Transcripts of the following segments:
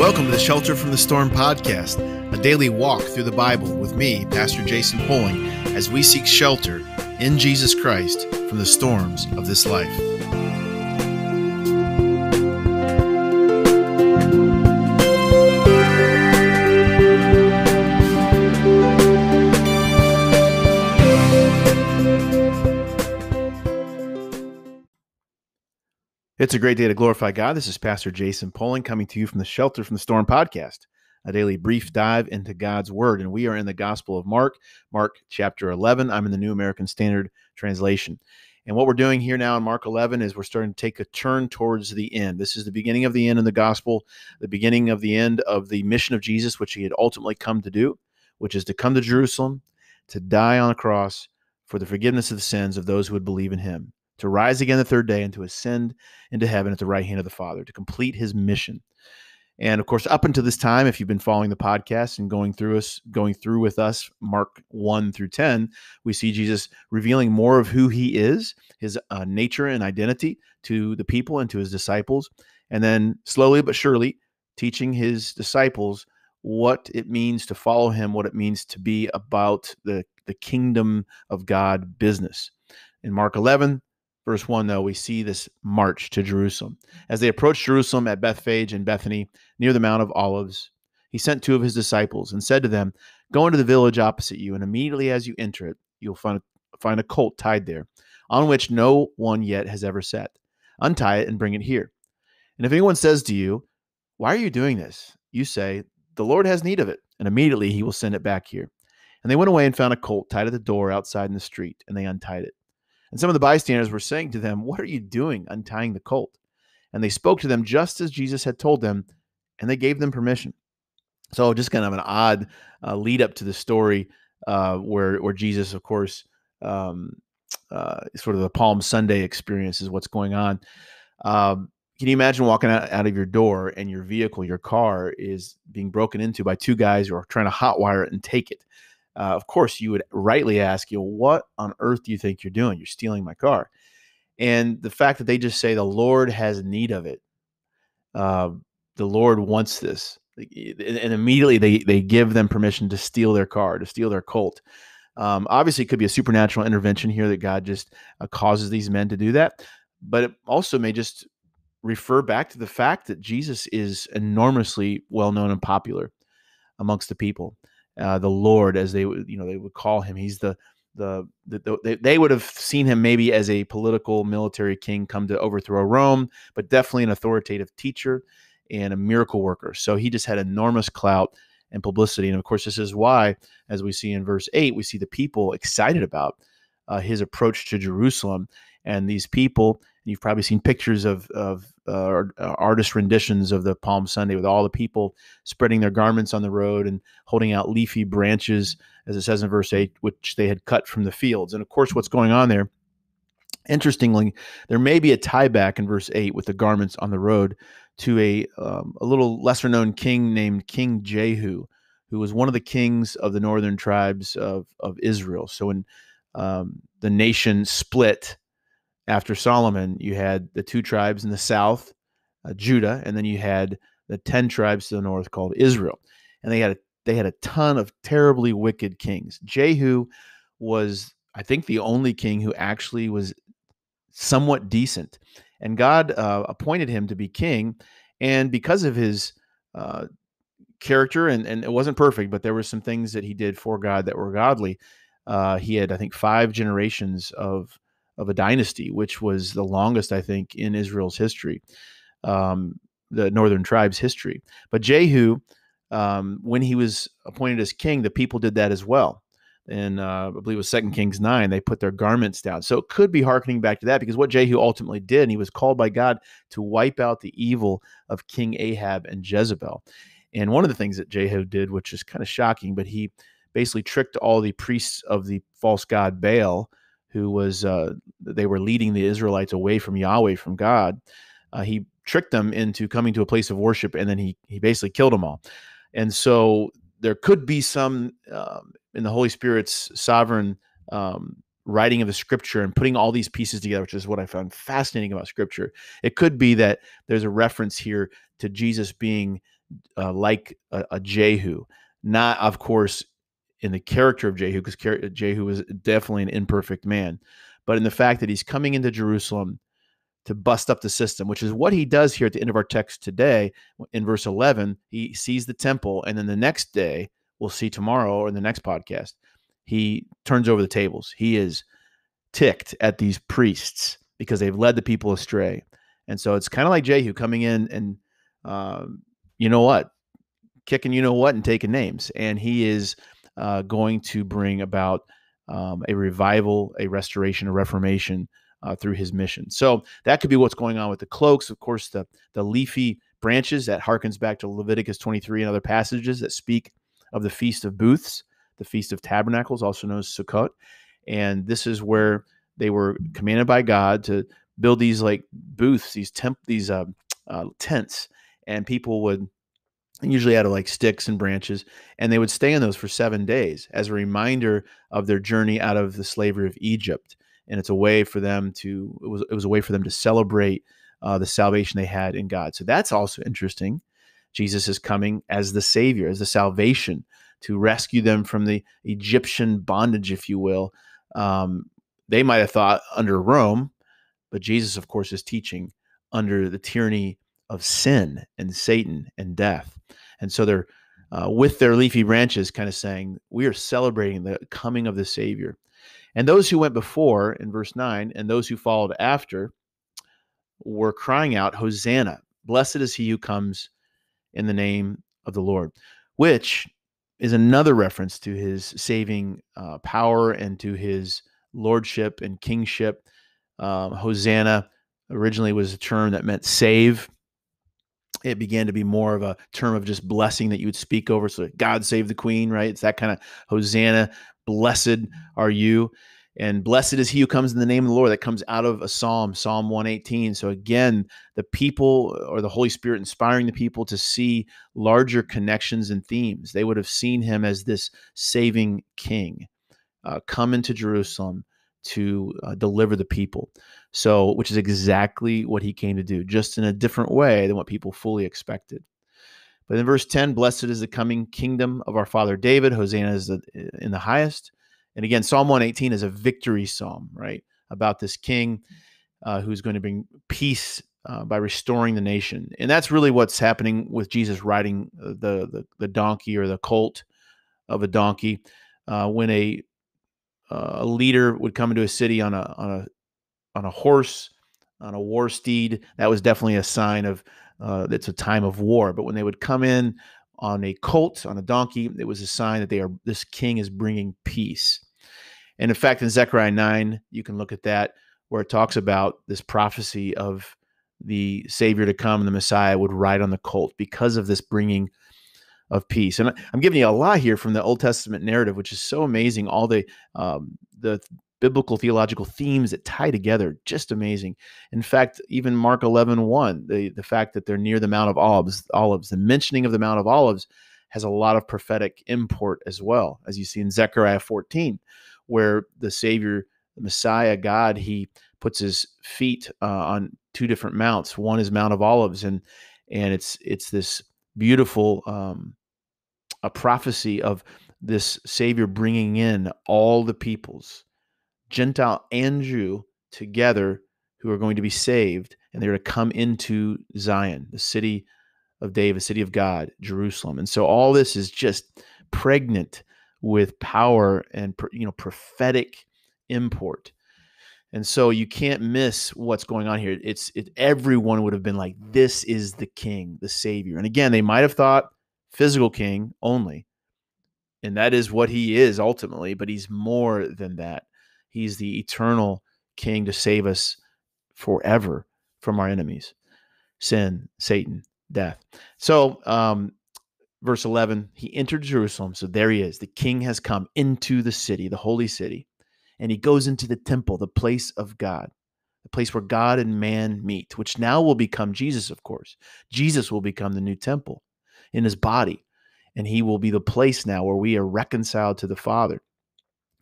Welcome to the Shelter from the Storm podcast, a daily walk through the Bible with me, Pastor Jason Poling, as we seek shelter in Jesus Christ from the storms of this life. It's a great day to glorify God. This is Pastor Jason Poling coming to you from the Shelter from the Storm podcast, a daily brief dive into God's Word. And we are in the Gospel of Mark, Mark chapter 11. I'm in the New American Standard Translation. And what we're doing here now in Mark 11 is we're starting to take a turn towards the end. This is the beginning of the end in the gospel, the beginning of the end of the mission of Jesus, which he had ultimately come to do, which is to come to Jerusalem, to die on a cross for the forgiveness of the sins of those who would believe in him to rise again the third day and to ascend into heaven at the right hand of the Father, to complete his mission. And of course, up until this time, if you've been following the podcast and going through us, going through with us, Mark 1 through 10, we see Jesus revealing more of who he is, his uh, nature and identity to the people and to his disciples. And then slowly but surely teaching his disciples what it means to follow him, what it means to be about the, the kingdom of God business. In Mark 11, verse 1, though, we see this march to Jerusalem. As they approached Jerusalem at Bethphage and Bethany, near the Mount of Olives, he sent two of his disciples and said to them, Go into the village opposite you, and immediately as you enter it, you'll find, find a colt tied there, on which no one yet has ever sat. Untie it and bring it here. And if anyone says to you, Why are you doing this? You say, The Lord has need of it, and immediately he will send it back here. And they went away and found a colt tied at the door outside in the street, and they untied it. And some of the bystanders were saying to them, What are you doing untying the colt? And they spoke to them just as Jesus had told them, and they gave them permission. So, just kind of an odd uh, lead up to the story uh, where, where Jesus, of course, um, uh, sort of the Palm Sunday experience is what's going on. Um, can you imagine walking out, out of your door and your vehicle, your car, is being broken into by two guys who are trying to hotwire it and take it? Uh, of course, you would rightly ask, you know, what on earth do you think you're doing? You're stealing my car. And the fact that they just say the Lord has need of it, uh, the Lord wants this, and immediately they they give them permission to steal their car, to steal their colt. Um, obviously, it could be a supernatural intervention here that God just uh, causes these men to do that, but it also may just refer back to the fact that Jesus is enormously well known and popular amongst the people uh, the Lord, as they would, you know, they would call him. He's the the, the, the, they would have seen him maybe as a political military king come to overthrow Rome, but definitely an authoritative teacher and a miracle worker. So he just had enormous clout and publicity. And of course, this is why, as we see in verse 8, we see the people excited about uh, his approach to Jerusalem. And these people, you've probably seen pictures of, of uh, artist renditions of the Palm Sunday with all the people spreading their garments on the road and holding out leafy branches, as it says in verse 8, which they had cut from the fields. And of course, what's going on there? Interestingly, there may be a tie back in verse 8 with the garments on the road to a, um, a little lesser known king named King Jehu, who was one of the kings of the northern tribes of, of Israel. So when um, the nation split after Solomon, you had the two tribes in the south, uh, Judah, and then you had the 10 tribes to the north called Israel. And they had a, they had a ton of terribly wicked kings. Jehu was, I think, the only king who actually was somewhat decent. And God uh, appointed him to be king. And because of his uh, character, and, and it wasn't perfect, but there were some things that he did for God that were godly. Uh, he had, I think, five generations of of a dynasty, which was the longest, I think, in Israel's history, um, the northern tribes' history. But Jehu, um, when he was appointed as king, the people did that as well. And uh, I believe it was Second Kings nine. They put their garments down, so it could be harkening back to that because what Jehu ultimately did, he was called by God to wipe out the evil of King Ahab and Jezebel. And one of the things that Jehu did, which is kind of shocking, but he basically tricked all the priests of the false god Baal who was uh, they were leading the Israelites away from Yahweh, from God. Uh, he tricked them into coming to a place of worship, and then he he basically killed them all. And so there could be some um, in the Holy Spirit's sovereign um, writing of the Scripture and putting all these pieces together, which is what I found fascinating about Scripture. It could be that there's a reference here to Jesus being uh, like a, a Jehu, not of course in the character of Jehu, because Jehu was definitely an imperfect man, but in the fact that he's coming into Jerusalem to bust up the system, which is what he does here at the end of our text today. In verse 11, he sees the temple, and then the next day, we'll see tomorrow or in the next podcast, he turns over the tables. He is ticked at these priests because they've led the people astray. And so it's kind of like Jehu coming in and, um, you know what, kicking you know what and taking names. And he is uh, going to bring about um, a revival, a restoration, a reformation uh, through his mission. So that could be what's going on with the cloaks. Of course, the the leafy branches that harkens back to Leviticus 23 and other passages that speak of the feast of booths, the feast of tabernacles, also known as Sukkot. And this is where they were commanded by God to build these like booths, these temp, these uh, uh, tents, and people would usually out of like sticks and branches, and they would stay in those for seven days as a reminder of their journey out of the slavery of Egypt. And it's a way for them to it was it was a way for them to celebrate uh, the salvation they had in God. So that's also interesting. Jesus is coming as the Savior, as the salvation to rescue them from the Egyptian bondage, if you will. Um, they might have thought under Rome, but Jesus, of course, is teaching under the tyranny of sin and Satan and death. And so they're uh, with their leafy branches, kind of saying, We are celebrating the coming of the Savior. And those who went before, in verse 9, and those who followed after were crying out, Hosanna! Blessed is he who comes in the name of the Lord, which is another reference to his saving uh, power and to his lordship and kingship. Um, Hosanna originally was a term that meant save it began to be more of a term of just blessing that you would speak over. So God save the queen, right? It's that kind of Hosanna, blessed are you. And blessed is he who comes in the name of the Lord. That comes out of a psalm, Psalm 118. So again, the people or the Holy Spirit inspiring the people to see larger connections and themes. They would have seen him as this saving king uh, come into Jerusalem to uh, deliver the people. So, which is exactly what he came to do, just in a different way than what people fully expected. But in verse 10, blessed is the coming kingdom of our father David. Hosanna is the, in the highest. And again, Psalm 118 is a victory psalm, right? About this king uh, who's going to bring peace uh, by restoring the nation. And that's really what's happening with Jesus riding the, the, the donkey or the colt of a donkey. Uh, when a, uh, a leader would come into a city on a, on a on a horse, on a war steed, that was definitely a sign of uh, it's a time of war. But when they would come in on a colt, on a donkey, it was a sign that they are this king is bringing peace. And in fact, in Zechariah 9, you can look at that where it talks about this prophecy of the Savior to come and the Messiah would ride on the colt because of this bringing of peace. And I'm giving you a lot here from the Old Testament narrative, which is so amazing. All the um, the biblical theological themes that tie together just amazing in fact even mark 11 1 the, the fact that they're near the mount of olives olives the mentioning of the mount of olives has a lot of prophetic import as well as you see in zechariah 14 where the savior the messiah god he puts his feet uh, on two different mounts one is mount of olives and and it's it's this beautiful um, a prophecy of this savior bringing in all the peoples Gentile and Jew together who are going to be saved and they're to come into Zion, the city of David, city of God, Jerusalem. And so all this is just pregnant with power and you know prophetic import. And so you can't miss what's going on here. It's it, everyone would have been like, "This is the King, the Savior." And again, they might have thought physical King only, and that is what he is ultimately. But he's more than that. He's the eternal king to save us forever from our enemies sin, Satan, death. So, um, verse 11, he entered Jerusalem. So there he is. The king has come into the city, the holy city, and he goes into the temple, the place of God, the place where God and man meet, which now will become Jesus, of course. Jesus will become the new temple in his body, and he will be the place now where we are reconciled to the Father.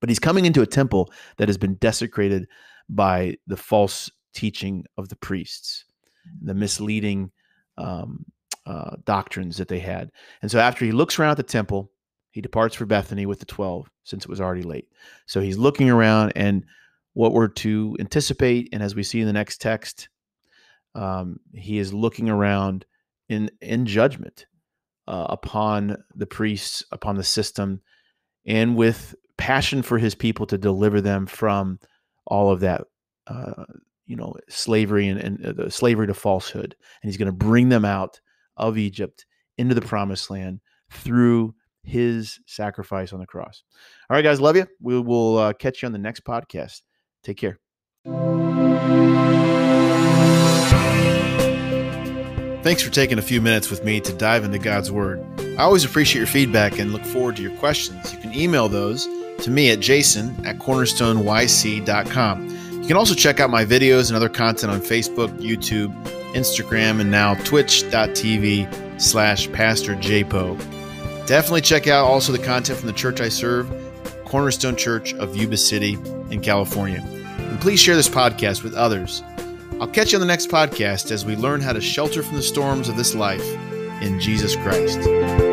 But he's coming into a temple that has been desecrated by the false teaching of the priests, the misleading um, uh, doctrines that they had. And so after he looks around at the temple, he departs for Bethany with the 12 since it was already late. So he's looking around, and what we're to anticipate, and as we see in the next text, um, he is looking around in in judgment uh, upon the priests, upon the system, and with passion for his people to deliver them from all of that, uh, you know, slavery and, and uh, the slavery to falsehood. And he's going to bring them out of Egypt into the promised land through his sacrifice on the cross. All right, guys, love you. We will uh, catch you on the next podcast. Take care. Thanks for taking a few minutes with me to dive into God's Word. I always appreciate your feedback and look forward to your questions. You can email those to me at jason at cornerstoneyc.com. You can also check out my videos and other content on Facebook, YouTube, Instagram, and now twitch.tv slash Pastor JPO. Definitely check out also the content from the church I serve, Cornerstone Church of Yuba City in California. And please share this podcast with others I'll catch you on the next podcast as we learn how to shelter from the storms of this life in Jesus Christ.